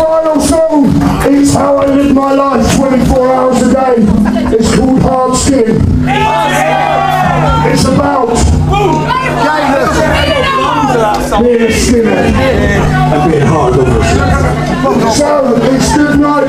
final song. is how I live my life 24 hours a day. It's called Hard Skin. It's about being a skinner. A bit hard, obviously. So, it's good night.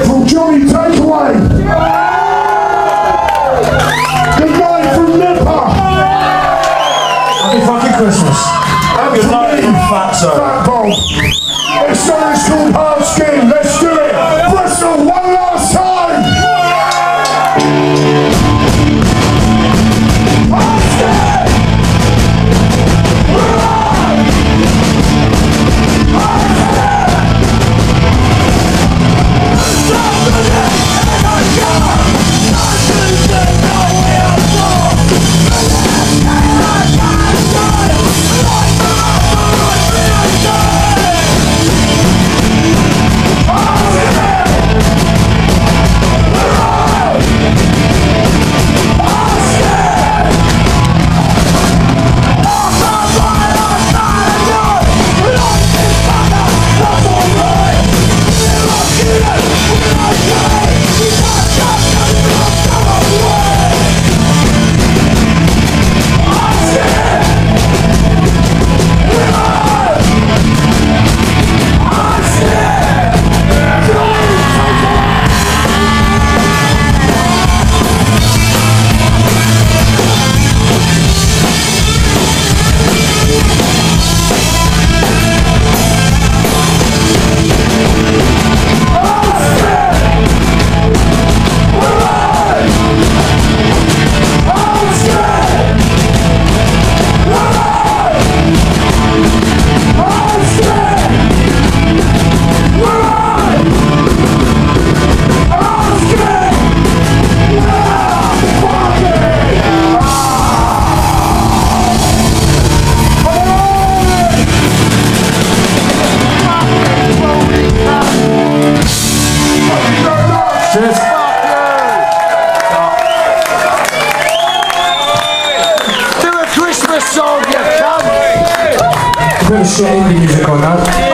Song, you of music on that.